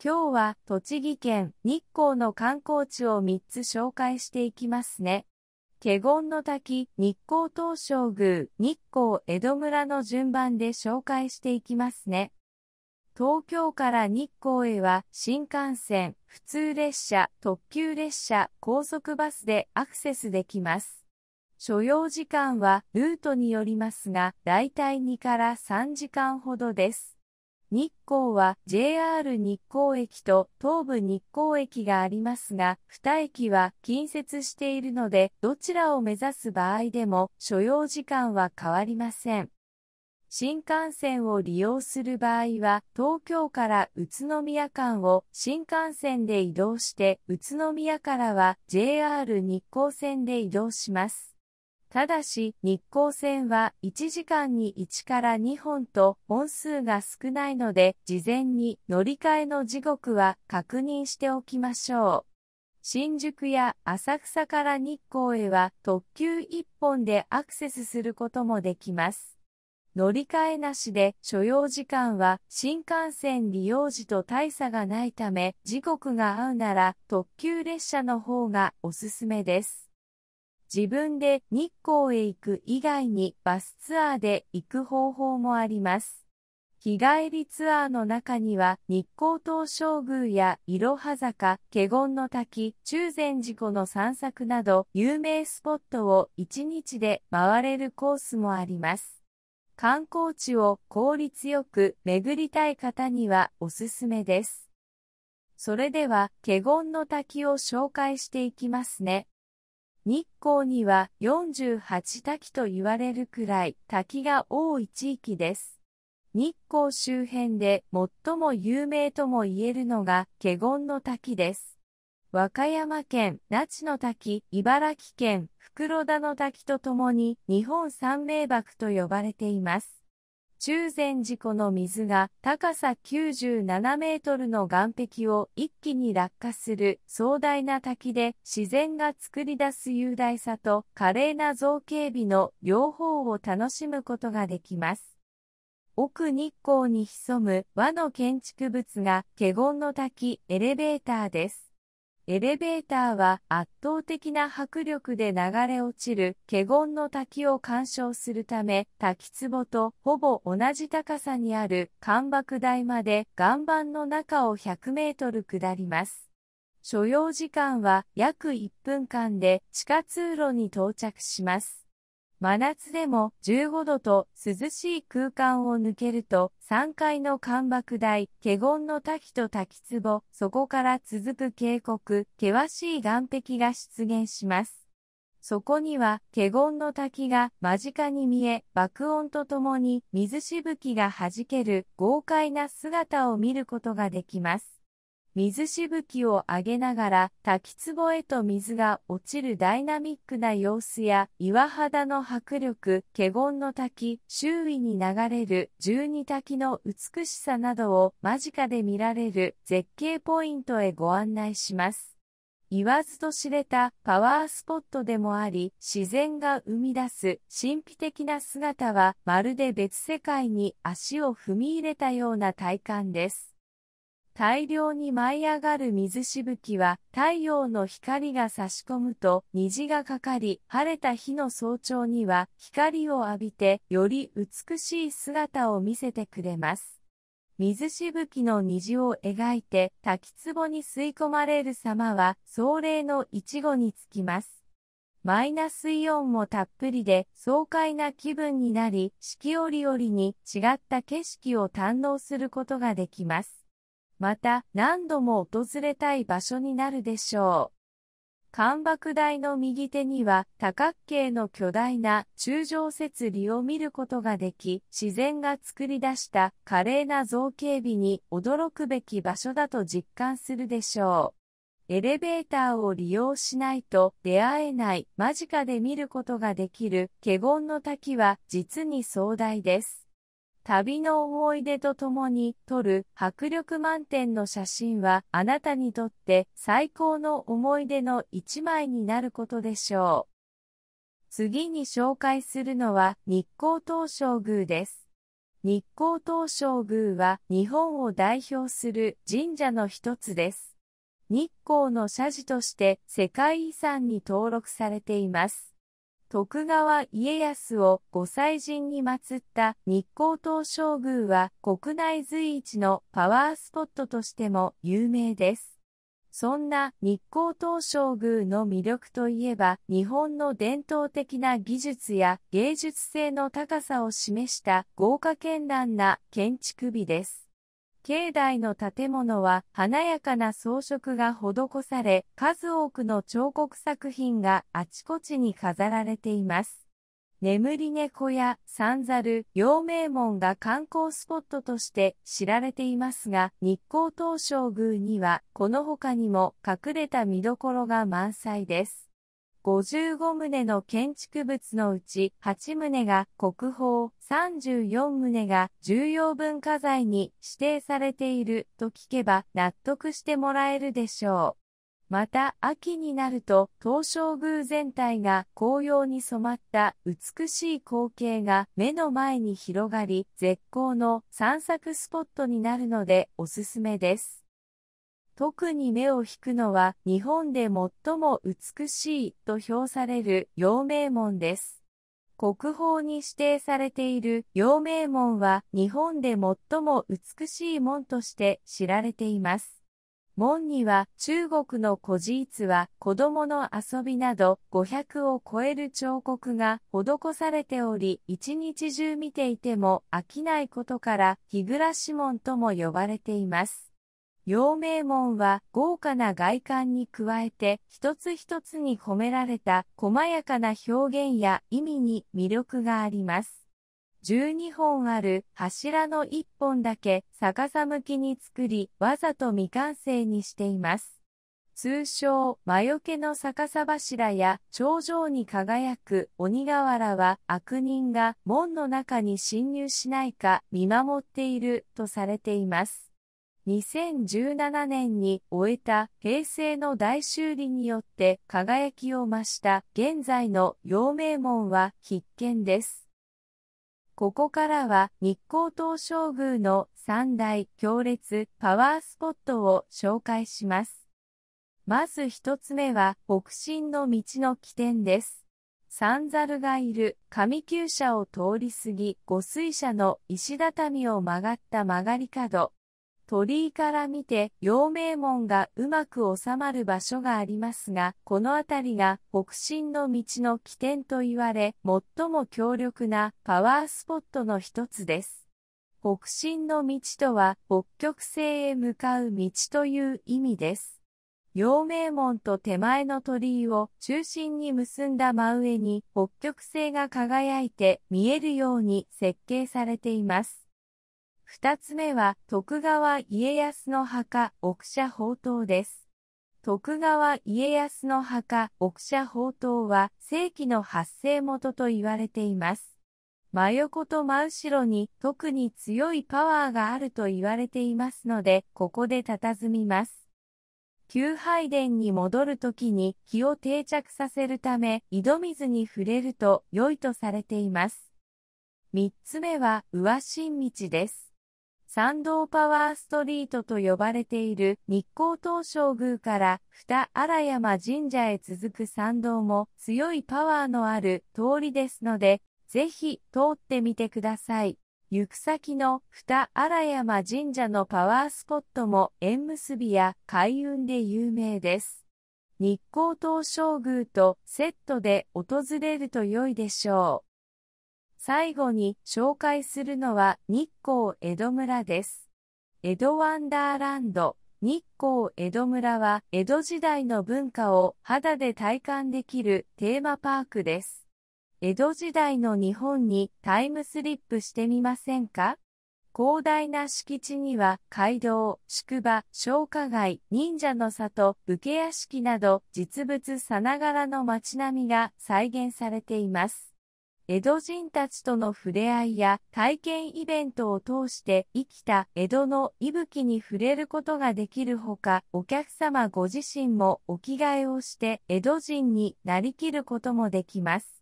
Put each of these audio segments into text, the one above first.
今日は栃木県日光の観光地を3つ紹介していきますね。華厳の滝、日光東照宮、日光江戸村の順番で紹介していきますね。東京から日光へは新幹線、普通列車、特急列車、高速バスでアクセスできます。所要時間はルートによりますが、だいたい2から3時間ほどです。日光は JR 日光駅と東武日光駅がありますが、2駅は近接しているので、どちらを目指す場合でも所要時間は変わりません。新幹線を利用する場合は、東京から宇都宮間を新幹線で移動して、宇都宮からは JR 日光線で移動します。ただし、日光線は1時間に1から2本と本数が少ないので、事前に乗り換えの時刻は確認しておきましょう。新宿や浅草から日光へは特急1本でアクセスすることもできます。乗り換えなしで所要時間は新幹線利用時と大差がないため時刻が合うなら特急列車の方がおすすめです。自分で日光へ行く以外にバスツアーで行く方法もあります。日帰りツアーの中には日光東照宮やいろは坂、華厳の滝、中禅寺湖の散策など有名スポットを1日で回れるコースもあります。観光地を効率よく巡りたい方にはおすすめです。それでは、華厳の滝を紹介していきますね。日光には48滝と言われるくらい滝が多い地域です。日光周辺で最も有名とも言えるのが華厳の滝です。和歌山県那智の滝、茨城県袋田の滝とともに日本三名瀑と呼ばれています。中禅寺湖の水が高さ97メートルの岸壁を一気に落下する壮大な滝で自然が作り出す雄大さと華麗な造形美の両方を楽しむことができます。奥日光に潜む和の建築物が華厳の滝エレベーターです。エレベーターは圧倒的な迫力で流れ落ちる華厳の滝を鑑賞するため、滝壺とほぼ同じ高さにある干爆台まで岩盤の中を100メートル下ります。所要時間は約1分間で地下通路に到着します。真夏でも15度と涼しい空間を抜けると3階の干爆台、華厳の滝と滝壺、そこから続く渓谷、険しい岩壁が出現します。そこには華厳の滝が間近に見え、爆音とともに水しぶきが弾ける豪快な姿を見ることができます。水しぶきを上げながら滝壺へと水が落ちるダイナミックな様子や岩肌の迫力、華厳の滝、周囲に流れる十二滝の美しさなどを間近で見られる絶景ポイントへご案内します。言わずと知れたパワースポットでもあり、自然が生み出す神秘的な姿はまるで別世界に足を踏み入れたような体感です。大量に舞い上がる水しぶきは太陽の光が差し込むと虹がかかり、晴れた日の早朝には光を浴びてより美しい姿を見せてくれます。水しぶきの虹を描いて滝壺に吸い込まれる様は壮麗のイチゴにつきます。マイナスイオンもたっぷりで爽快な気分になり、四季折々に違った景色を堪能することができます。また何度も訪れたい場所になるでしょう。干爆台の右手には多角形の巨大な柱状設理を見ることができ、自然が作り出した華麗な造形美に驚くべき場所だと実感するでしょう。エレベーターを利用しないと出会えない間近で見ることができる華厳の滝は実に壮大です。旅の思い出とともに撮る迫力満点の写真はあなたにとって最高の思い出の一枚になることでしょう。次に紹介するのは日光東照宮です。日光東照宮は日本を代表する神社の一つです。日光の社寺として世界遺産に登録されています。徳川家康を御祭神に祀った日光東照宮は国内随一のパワースポットとしても有名です。そんな日光東照宮の魅力といえば、日本の伝統的な技術や芸術性の高さを示した豪華絢爛な建築美です。境内の建物は華やかな装飾が施され、数多くの彫刻作品があちこちに飾られています。眠り猫や三猿、陽明門が観光スポットとして知られていますが、日光東照宮にはこの他にも隠れた見どころが満載です。55棟の建築物のうち8棟が国宝、34棟が重要文化財に指定されていると聞けば納得してもらえるでしょう。また秋になると東照宮全体が紅葉に染まった美しい光景が目の前に広がり絶好の散策スポットになるのでおすすめです。特に目を引くのは日本で最も美しいと評される陽明門です。国宝に指定されている陽明門は日本で最も美しい門として知られています。門には中国の古事逸話、子供の遊びなど500を超える彫刻が施されており、一日中見ていても飽きないことから日暮門とも呼ばれています。陽明門は豪華な外観に加えて一つ一つに込められた細やかな表現や意味に魅力があります。12本ある柱の1本だけ逆さ向きに作り、わざと未完成にしています。通称、魔除けの逆さ柱や頂上に輝く鬼瓦は悪人が門の中に侵入しないか見守っているとされています。2017年に終えた平成の大修理によって輝きを増した現在の陽明門は必見です。ここからは日光東照宮の三大強烈パワースポットを紹介します。まず一つ目は北進の道の起点です。三猿がいる上急車を通り過ぎ、五水車の石畳を曲がった曲がり角、鳥居から見て陽明門がうまく収まる場所がありますが、この辺りが北進の道の起点と言われ、最も強力なパワースポットの一つです。北進の道とは北極星へ向かう道という意味です。陽明門と手前の鳥居を中心に結んだ真上に北極星が輝いて見えるように設計されています。二つ目は徳川家康の墓奥社宝刀です。徳川家康の墓奥社宝刀は世紀の発生元と言われています。真横と真後ろに特に強いパワーがあると言われていますので、ここで佇みます。旧拝殿に戻るときに気を定着させるため、井戸水に触れると良いとされています。三つ目は、上新道です。参道パワーストリートと呼ばれている日光東照宮から二荒山神社へ続く参道も強いパワーのある通りですので、ぜひ通ってみてください。行く先の二荒山神社のパワースポットも縁結びや開運で有名です。日光東照宮とセットで訪れると良いでしょう。最後に紹介するのは日光江戸村です。江戸ワンダーランド日光江戸村は江戸時代の文化を肌で体感できるテーマパークです。江戸時代の日本にタイムスリップしてみませんか？広大な敷地には街道、宿場、商家街、忍者の里、武家屋敷など実物さながらの街並みが再現されています。江戸人たちとの触れ合いや体験イベントを通して生きた江戸の息吹に触れることができるほか、お客様ご自身もお着替えをして江戸人になりきることもできます。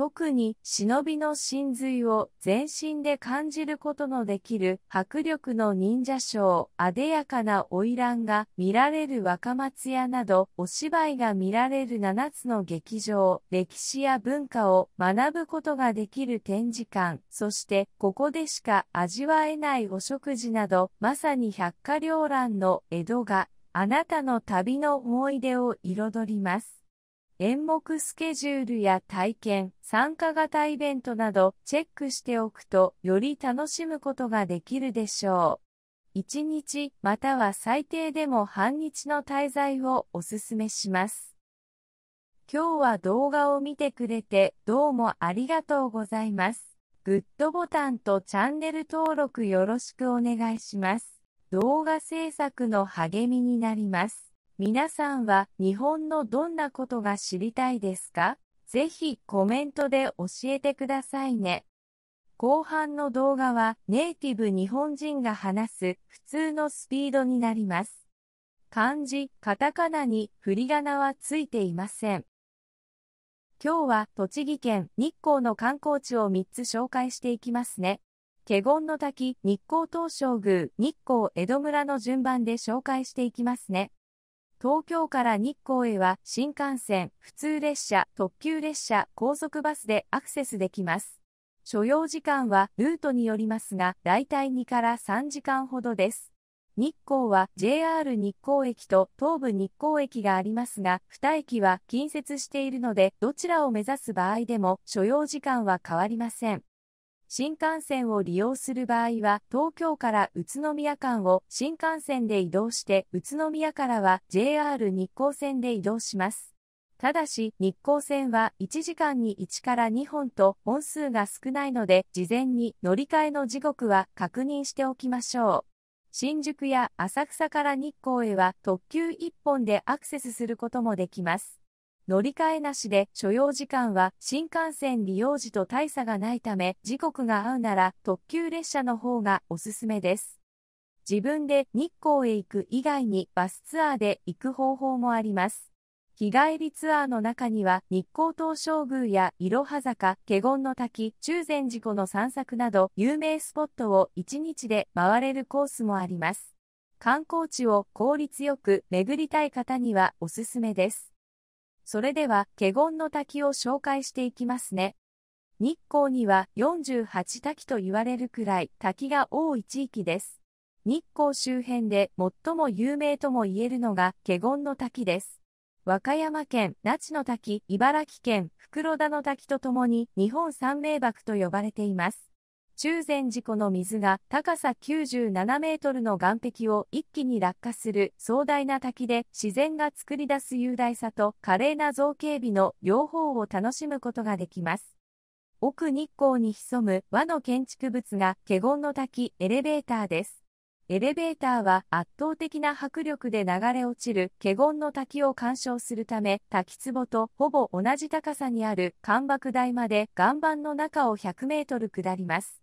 特に忍びの真髄を全身で感じることのできる迫力の忍者ショー、あでやかな花魁が見られる若松屋など、お芝居が見られる7つの劇場、歴史や文化を学ぶことができる展示館、そしてここでしか味わえないお食事など、まさに百花繚乱の江戸があなたの旅の思い出を彩ります。演目スケジュールや体験、参加型イベントなどチェックしておくとより楽しむことができるでしょう。1日または最低でも半日の滞在をおすすめします。今日は動画を見てくれてどうもありがとうございます。グッドボタンとチャンネル登録よろしくお願いします。動画制作の励みになります。皆さんは日本のどんなことが知りたいですか？ぜひコメントで教えてくださいね。後半の動画はネイティブ日本人が話す普通のスピードになります。漢字、カタカナに振り仮名はついていません。今日は栃木県日光の観光地を3つ紹介していきますね。華厳の滝、日光東照宮、日光江戸村の順番で紹介していきますね。東京から日光へは新幹線、普通列車、特急列車、高速バスでアクセスできます。所要時間はルートによりますが、だいたい2から3時間ほどです。日光は JR 日光駅と東武日光駅がありますが、2駅は近接しているので、どちらを目指す場合でも所要時間は変わりません。新幹線を利用する場合は、東京から宇都宮間を新幹線で移動して、宇都宮からは JR 日光線で移動します。ただし、日光線は1時間に1から2本と本数が少ないので、事前に乗り換えの時刻は確認しておきましょう。新宿や浅草から日光へは特急1本でアクセスすることもできます。乗り換えなしで所要時間は新幹線利用時と大差がないため時刻が合うなら特急列車の方がおすすめです。自分で日光へ行く以外にバスツアーで行く方法もあります。日帰りツアーの中には日光東照宮やいろは坂、華厳の滝、中禅寺湖の散策など有名スポットを1日で回れるコースもあります。観光地を効率よく巡りたい方にはおすすめです。それでは、華厳の滝を紹介していきますね。日光には48滝と言われるくらい滝が多い地域です。日光周辺で最も有名とも言えるのが華厳の滝です。和歌山県那智の滝、茨城県袋田の滝とともに日本三名瀑と呼ばれています。中禅寺湖の水が高さ97メートルの岸壁を一気に落下する壮大な滝で自然が作り出す雄大さと華麗な造形美の両方を楽しむことができます。奥日光に潜む和の建築物が華厳の滝エレベーターです。エレベーターは圧倒的な迫力で流れ落ちる華厳の滝を鑑賞するため、滝壺とほぼ同じ高さにある干爆台まで岩盤の中を100メートル下ります。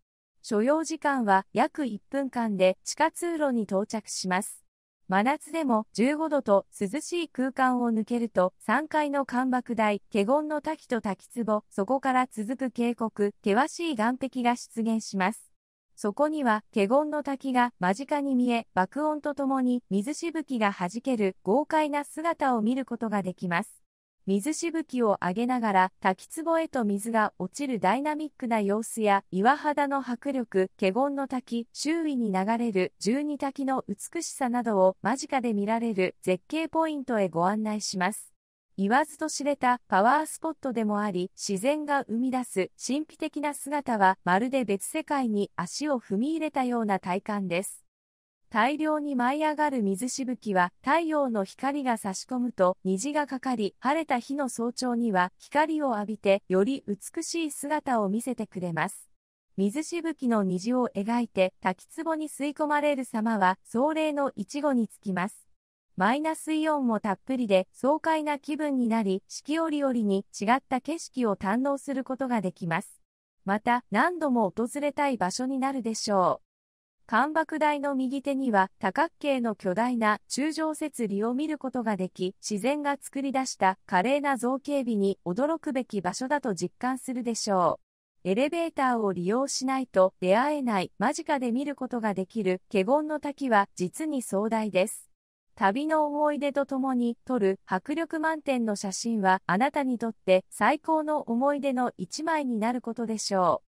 所要時間は約1分間で地下通路に到着します。真夏でも15度と涼しい空間を抜けると3階の干爆台、華厳の滝と滝壺、そこから続く渓谷、険しい岩壁が出現します。そこには華厳の滝が間近に見え、爆音とともに水しぶきが弾ける豪快な姿を見ることができます。水しぶきを上げながら滝壺へと水が落ちるダイナミックな様子や岩肌の迫力、華厳の滝、周囲に流れる十二滝の美しさなどを間近で見られる絶景ポイントへご案内します。言わずと知れたパワースポットでもあり、自然が生み出す神秘的な姿はまるで別世界に足を踏み入れたような体感です。大量に舞い上がる水しぶきは太陽の光が差し込むと虹がかかり、晴れた日の早朝には光を浴びてより美しい姿を見せてくれます。水しぶきの虹を描いて滝壺に吸い込まれる様は壮麗の一語につきます。マイナスイオンもたっぷりで爽快な気分になり、四季折々に違った景色を堪能することができます。また何度も訪れたい場所になるでしょう。干爆台の右手には多角形の巨大な中上設理を見ることができ、自然が作り出した華麗な造形美に驚くべき場所だと実感するでしょう。エレベーターを利用しないと出会えない間近で見ることができる華厳の滝は実に壮大です。旅の思い出とともに撮る迫力満点の写真はあなたにとって最高の思い出の一枚になることでしょう。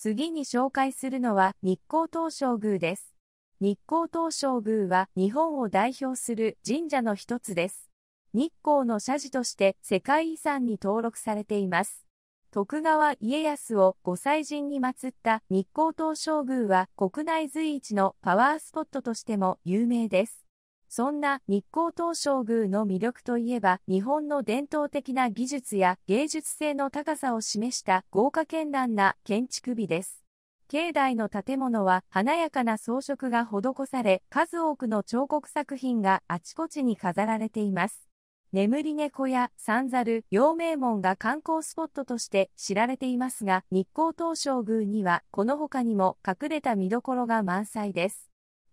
次に紹介するのは日光東照宮です。日光東照宮は日本を代表する神社の一つです。日光の社寺として世界遺産に登録されています。徳川家康を御祭神に祀った日光東照宮は国内随一のパワースポットとしても有名です。そんな日光東照宮の魅力といえば、日本の伝統的な技術や芸術性の高さを示した豪華絢爛な建築美です。境内の建物は華やかな装飾が施され、数多くの彫刻作品があちこちに飾られています。眠り猫や三猿、陽明門が観光スポットとして知られていますが、日光東照宮にはこの他にも隠れた見どころが満載です。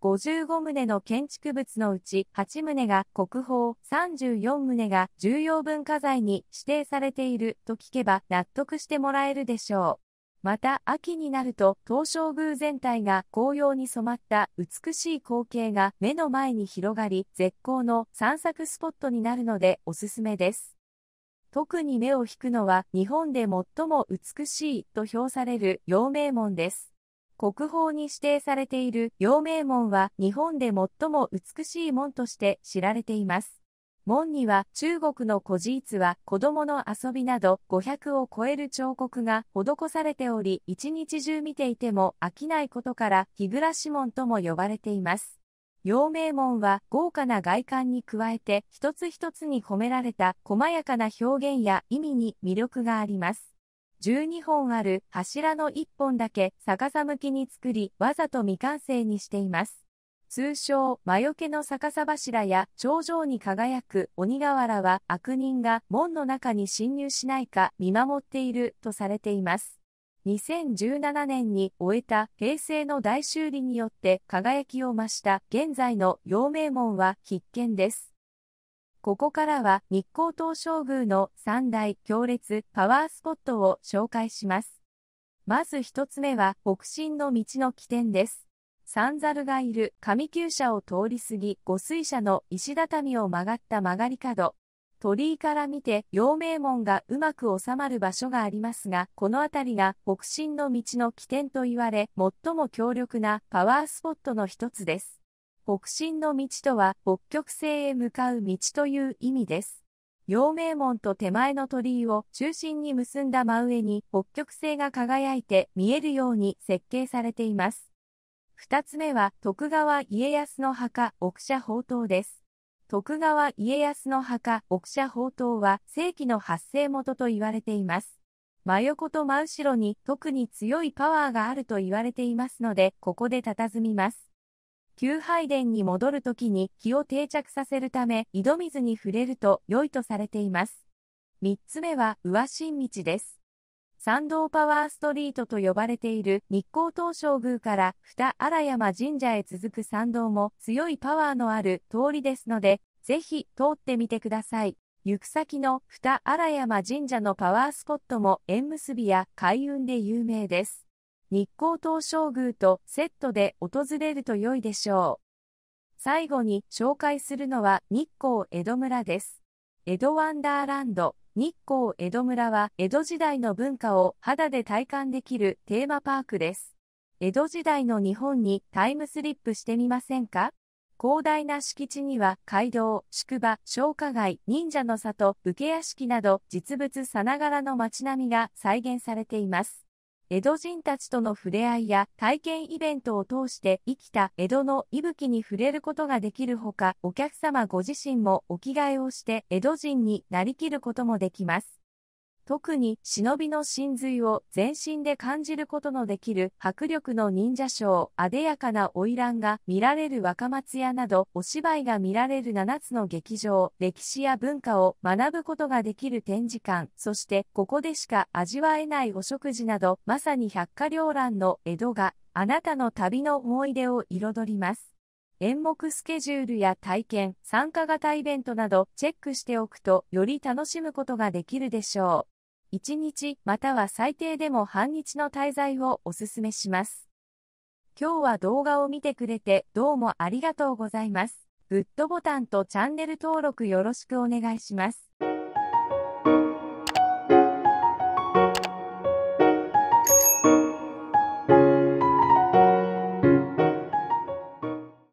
55棟の建築物のうち8棟が国宝、34棟が重要文化財に指定されていると聞けば納得してもらえるでしょう。また秋になると東照宮全体が紅葉に染まった美しい光景が目の前に広がり絶好の散策スポットになるのでおすすめです。特に目を引くのは日本で最も美しいと評される陽明門です。国宝に指定されている陽明門は日本で最も美しい門として知られています。門には中国の古事逸は子供の遊びなど500を超える彫刻が施されており、一日中見ていても飽きないことから日暮門とも呼ばれています。陽明門は豪華な外観に加えて一つ一つに込められた細やかな表現や意味に魅力があります。12本ある柱の1本だけ逆さ向きに作り、わざと未完成にしています。通称、魔除けの逆さ柱や頂上に輝く鬼瓦は悪人が門の中に侵入しないか見守っているとされています。2017年に終えた平成の大修理によって輝きを増した現在の陽明門は必見です。ここからは日光東照宮の三大強烈パワースポットを紹介します。まず一つ目は北進の道の起点です。三猿がいる上急車を通り過ぎ、五水車の石畳を曲がった曲がり角。鳥居から見て陽明門がうまく収まる場所がありますが、この辺りが北進の道の起点と言われ、最も強力なパワースポットの一つです。北進の道とは北極星へ向かう道という意味です。陽明門と手前の鳥居を中心に結んだ真上に北極星が輝いて見えるように設計されています。二つ目は徳川家康の墓奥社宝刀です。徳川家康の墓奥社宝刀は世紀の発生元と言われています。真横と真後ろに特に強いパワーがあると言われていますので、ここで佇みます。旧拝殿に戻るときに気を定着させるため、井戸水に触れると良いとされています。三つ目は、上新道です。参道パワーストリートと呼ばれている日光東照宮から二荒山神社へ続く参道も強いパワーのある通りですので、ぜひ通ってみてください。行く先の二荒山神社のパワースポットも縁結びや開運で有名です。日光東照宮とセットで訪れると良いでしょう。最後に紹介するのは日光江戸村です。江戸ワンダーランド、日光江戸村は江戸時代の文化を肌で体感できるテーマパークです。江戸時代の日本にタイムスリップしてみませんか？広大な敷地には街道、宿場、商家街、忍者の里、武家屋敷など実物さながらの街並みが再現されています。江戸人たちとの触れ合いや体験イベントを通して生きた江戸の息吹に触れることができるほか、お客様ご自身もお着替えをして江戸人になりきることもできます。特に忍びの真髄を全身で感じることのできる迫力の忍者ショー、あでやかな花魁が見られる若松屋など、お芝居が見られる7つの劇場、歴史や文化を学ぶことができる展示館、そしてここでしか味わえないお食事など、まさに百花繚乱の江戸があなたの旅の思い出を彩ります。演目スケジュールや体験、参加型イベントなどチェックしておくとより楽しむことができるでしょう。1日または最低でも半日の滞在をおすすめします。今日は動画を見てくれてどうもありがとうございます。グッドボタンとチャンネル登録よろしくお願いします。